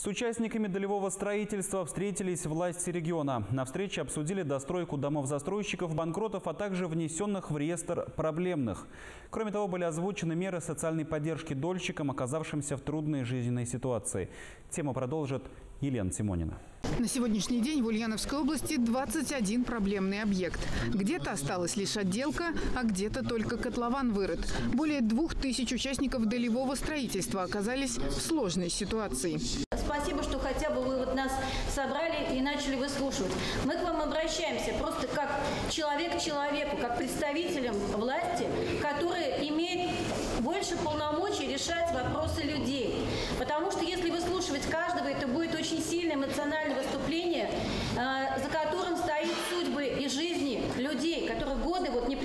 С участниками долевого строительства встретились власти региона. На встрече обсудили достройку домов застройщиков, банкротов, а также внесенных в реестр проблемных. Кроме того, были озвучены меры социальной поддержки дольщикам, оказавшимся в трудной жизненной ситуации. Тему продолжит Елена Тимонина. На сегодняшний день в Ульяновской области 21 проблемный объект. Где-то осталась лишь отделка, а где-то только котлован вырыт. Более двух тысяч участников долевого строительства оказались в сложной ситуации. Спасибо, что хотя бы вы вот нас собрали и начали выслушивать. Мы к вам обращаемся просто как человек к человеку, как представителям власти, которые имеют больше полномочий решать вопросы людей. Потому что если выслушивать каждого, это будет очень сильное эмоциональное выступление,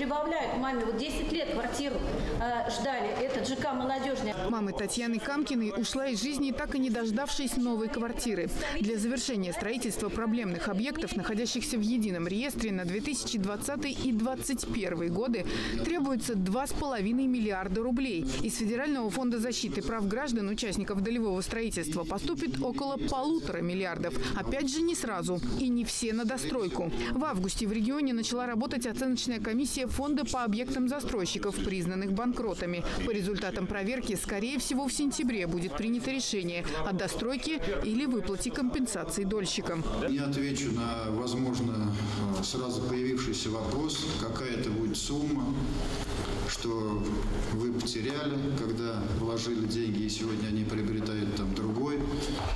прибавляют маме. Вот 10 лет квартиру э, ждали, этот ЖК молодежный. Мамы Татьяны Камкиной ушла из жизни, так и не дождавшись новой квартиры. Для завершения строительства проблемных объектов, находящихся в едином реестре на 2020 и 2021 годы, требуется 2,5 миллиарда рублей. Из Федерального фонда защиты прав граждан, участников долевого строительства, поступит около полутора миллиардов. Опять же, не сразу. И не все на достройку. В августе в регионе начала работать оценочная комиссия фонда по объектам застройщиков, признанных банкротами. По результатам проверки, скорее всего, в сентябре будет принято решение о достройке или выплате компенсации дольщикам. Не отвечу на, возможно, сразу появившийся вопрос, какая это будет сумма, что вы потеряли, когда вложили деньги, и сегодня они приобретают там другой,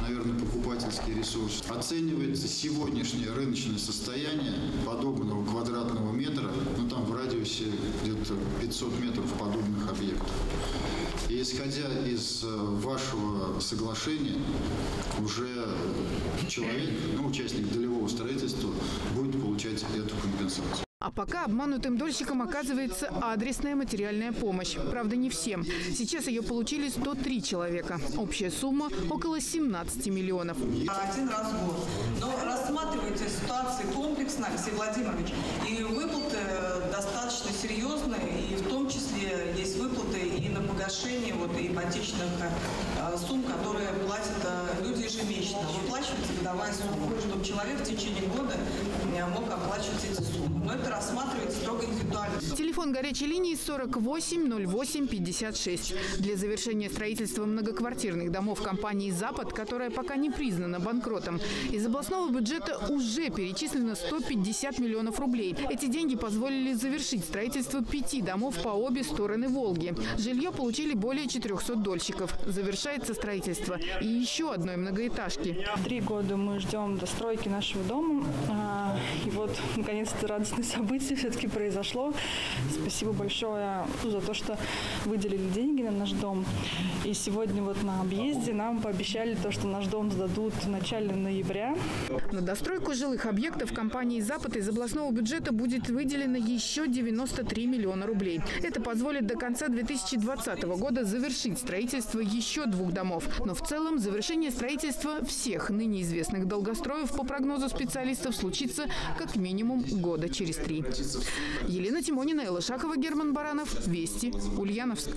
наверное, покупательский ресурс. Оценивается сегодняшнее рыночное состояние подобного квадратного метра, ну там в радиусе где-то 500 метров подобных объектов. И исходя из э, вашего соглашения, уже человек, ну, участник долевого строительства, будет получать эту компенсацию. А пока обманутым дольщикам оказывается адресная материальная помощь. Правда, не всем. Сейчас ее получили 103 человека. Общая сумма около 17 миллионов. Один раз в год. Но рассматривайте ситуации комплексно, Алексей Владимирович. И выплаты достаточно серьезные. И в том числе есть выплаты и на погашение вот, ипотечных э, сумм, которые платят э, люди ежемесячно. Выплачивается годовая сумма, чтобы человек в течение года э, мог оплачивать эти суммы. Но это рассматривать строго индивидуально. Телефон горячей линии 48 08 56. Для завершения строительства многоквартирных домов компании «Запад», которая пока не признана банкротом, из областного бюджета уже перечислено 150 миллионов рублей. Эти деньги позволили завершить строительство пяти домов по обе стороны Волги. Жилье получили более 400 дольщиков. Завершается строительство и еще одной многоэтажки. Три года мы ждем достройки нашего дома. А, и вот, наконец-то, радостный событие все-таки произошло. Спасибо большое за то, что выделили деньги на наш дом. И сегодня вот на объезде нам пообещали то, что наш дом сдадут в начале ноября. На достройку жилых объектов компании «Запад» из областного бюджета будет выделено еще 93 миллиона рублей. Это позволит до конца 2020 года завершить строительство еще двух домов. Но в целом завершение строительства всех ныне известных долгостроев по прогнозу специалистов случится как минимум года через три. Елена Тимонина, Элла Шакова, Герман Баранов. Вести. Ульяновск.